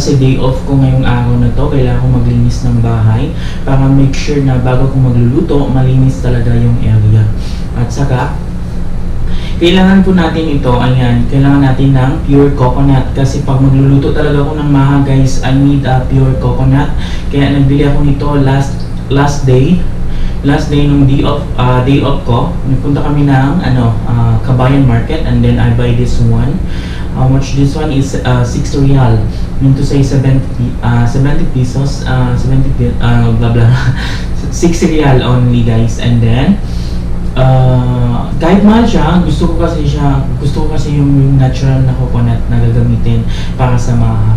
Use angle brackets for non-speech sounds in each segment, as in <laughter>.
Kasi day off ko ngayong araw na to, kailangan ko maglinis ng bahay para make sure na bago ko magluluto, malinis talaga yung area. At saka, kailangan po natin ito, ayan, kailangan natin ng pure coconut kasi pag magluluto talaga ako ng maha guys, I need a pure coconut. Kaya nagbili ako nito last last day last day nung day off uh, day off ko nagpunta kami ng ano uh, Kabayan Market and then I buy this one how much this one is uh, 6 real mean to say 70 uh, 70 pesos uh, 70 pi- uh, blah blah <laughs> 6 real only guys and then uh, kahit mahal siya gusto ko kasi siya gusto ko kasi yung, natural na coconut na gagamitin para sa mga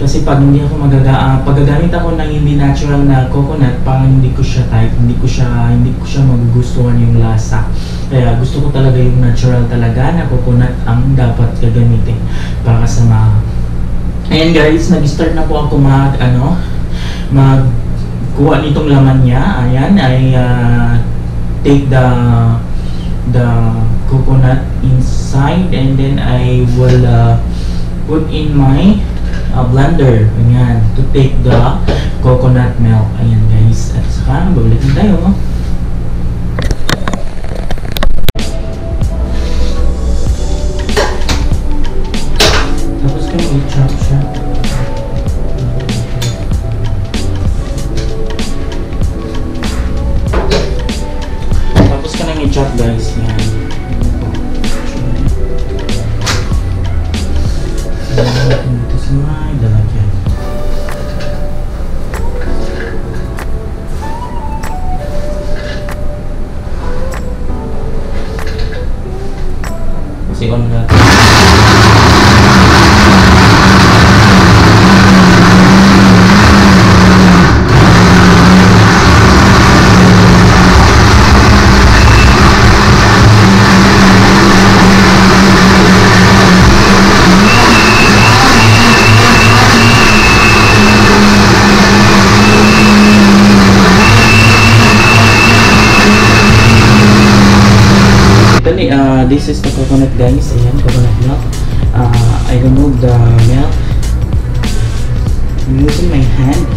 kasi pag hindi ako magaga ah, pag gagamit ako ng hindi natural na coconut, parang hindi ko siya type, hindi ko siya hindi ko siya magugustuhan yung lasa. Kaya gusto ko talaga yung natural talaga na coconut ang dapat gagamitin para sa mga Ayan guys, nag-start na po ako mag ano, mag kuha nitong laman niya. Ayan, I uh, take the the coconut inside and then I will uh, put in my uh, blender. Ayan to take the coconut milk. Ayan guys. At saka babalik na tayo tapos kami i-chop siya guys. Ayan, coconut milk. Uh, I remove the milk. I'm using my hand.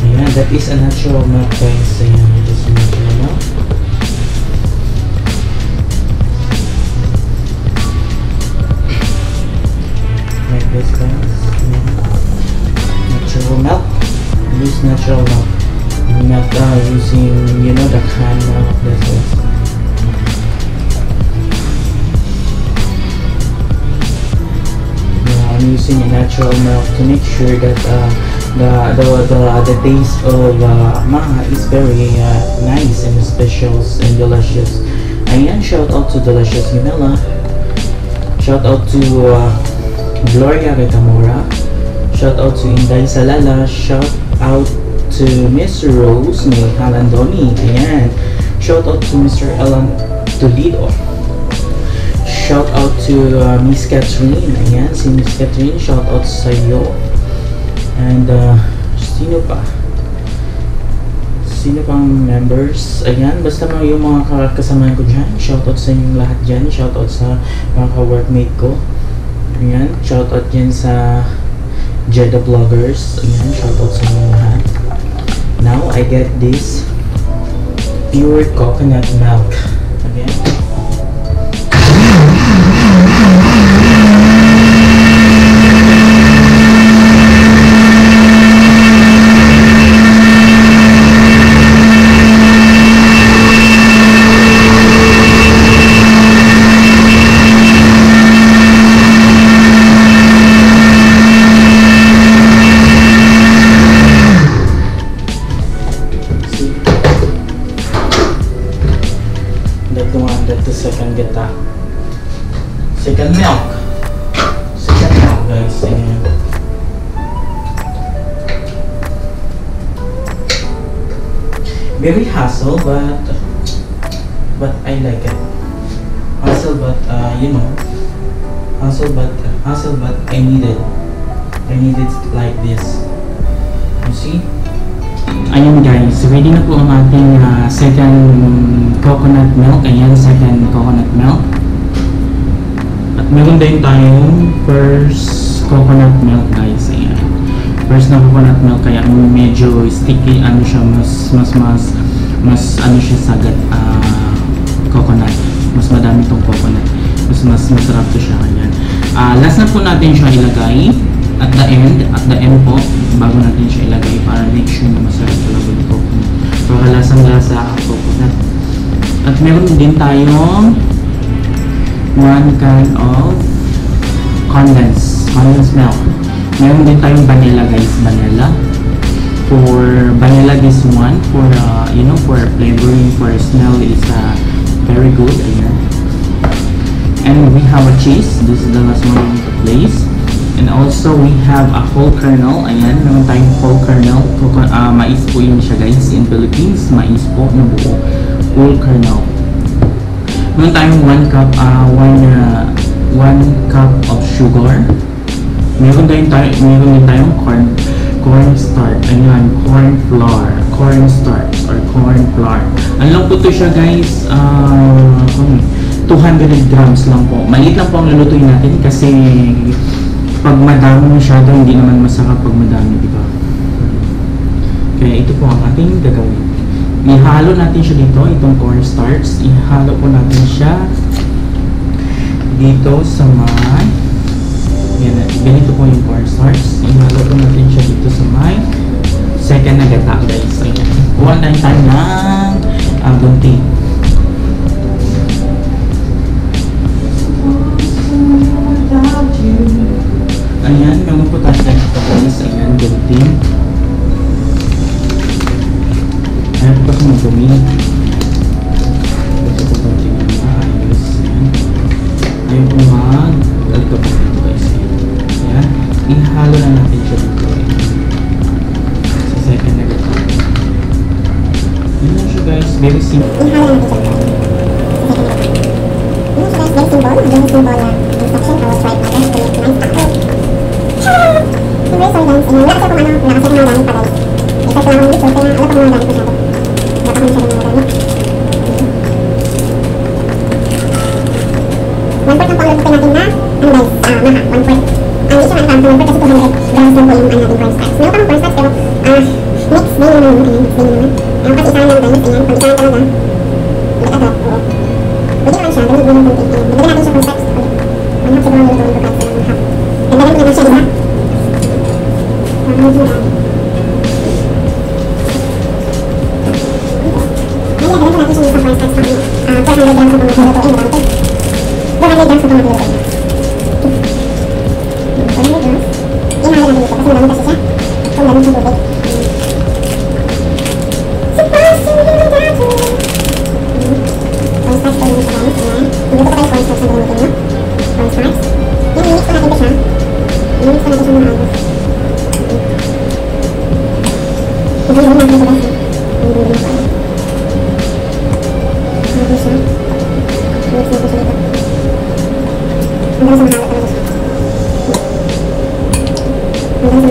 Ayan, that is a natural milk guys. Ayan, using a natural milk to make sure that uh, the, the the the taste of uh, maha is very uh, nice and special and delicious. Ayan, shout out to Delicious Vanilla. Shout out to uh, Gloria Retamora. Shout out to Inday Salala. Shout out to Miss Rose May Halandoni. Ayan. Shout out to Mr. Alan Toledo. Shout out to uh, Miss Catherine. Ayan, si Miss Catherine. Shout out sa iyo. And uh, sino pa? Sino pang members? Ayan, basta mga yung mga kasamahan ko dyan. Shout out sa inyong lahat dyan. Shout out sa mga ka-workmate ko. Ayan, shout out dyan sa Jeddah Vloggers. Ayan, shout out sa inyong lahat. Now, I get this pure coconut milk. That the one that the second geta. Second milk. Second milk guys. Ayan. Very hassle but but I like it. Hassle but uh, you know hassle but hassle but I need it. I need it like this. You see? Ayan guys, ready na po ang ating ah, second coconut milk. Ayan, second coconut milk. At meron din tayong first coconut milk guys. Ayan. First na coconut milk kaya medyo sticky ano siya mas mas mas mas ano siya sagad ah, coconut. Mas madami tong coconut. Mas mas masarap to siya ayan. Ah, last na po natin siya ilagay at the end, at the end po, bago natin siya ilagay para make sure na masarap talaga yung coconut. Para lasang lasa ang coconut. At meron din tayong one kind of condensed, condensed milk. Meron din tayong vanilla guys, vanilla. For vanilla this one, for uh, you know, for flavoring, for smell is uh, very good. Ayan. And we have a cheese. This is the last one to place. Also, we have a whole kernel. Ayan, meron tayong whole kernel. Uh, mais po yun siya guys. In Philippines, mais po na buo. Whole kernel. Meron tayong 1 cup, uh, 1 uh, 1 cup of sugar. Meron din tayo, meron din tayong corn corn starch. Ayan, corn flour. Corn starch or corn flour. Ano lang po to siya guys? Uh, 200 grams lang po. Maliit lang po ang lulutuin natin kasi pag madami masyado, hindi naman masarap pag madami, di ba? Kaya ito po ang ating gagawin. Ihalo natin siya dito, itong cornstarch. Ihalo po natin siya dito sa may ganito po yung cornstarch. Ihalo po natin siya dito sa may second na gata, guys. Ayan. One time time ng uh, gunting. Ah, mix din naman, din naman. Ayan, pag isahan lang guys, ayan, pag isahan talaga, Спасибо.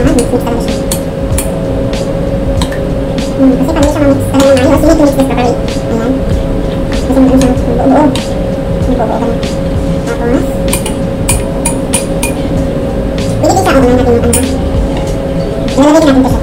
Mahalo, mix-mix talaga siya. Hmm, kasi hindi siya ma-mix talaga ng ayos, you need to mix this properly. Ayan. Kasi meron siyang buo-buo. Buo-buo ka na. Tapos, pwede din siya ako natin yung ano ha. Din natin ito siya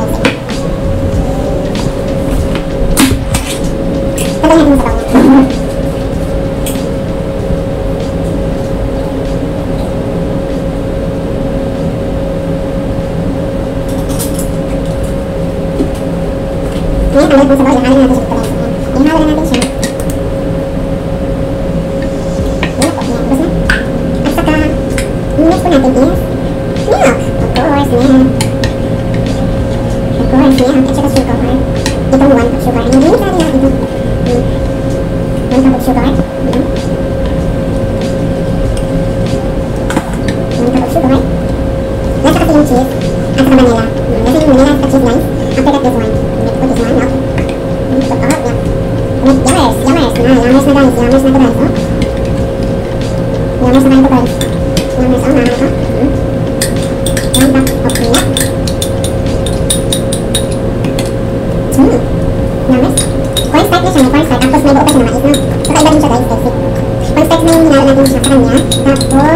sugar. Itong one cup sugar. Ayan, limit natin natin ito. Hmm. One cup of sugar. Ayan. One cup of sugar. Nasa kasi yung cheese. At saka vanilla. Hmm. Nasa yung vanilla at saka cheese guys. After that, this one. Milk. Hmm. Put all, milk. Wait, yummers, yummers. Na, guys. Yummers na to guys. Oh. Oh, ito. Hmm. Hmm. Yummers. Cornstarch na siya, may cornstarch. Tapos may buo pa siya na mais, no? So, kaiba din siya guys, kasi. Cornstarch na yung hinalo natin siya sa kanya. Tapos,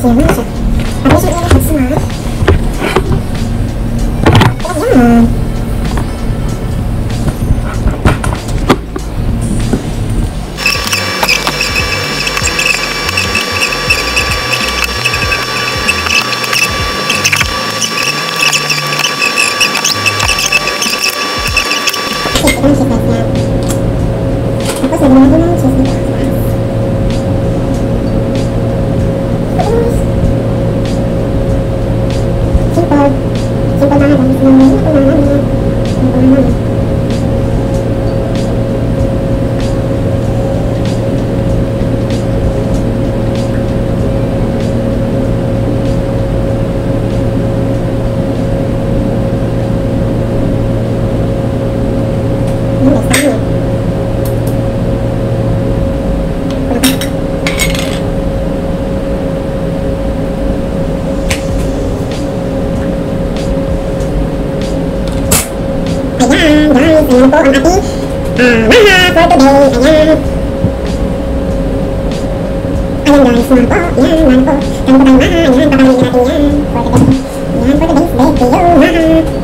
Sehingga. kumpulan api uh, Mana foto dari ayam Ayam guys, mampo, yan, mampo Kamu kebayang, yan, papaya natin yan Portuguese, you,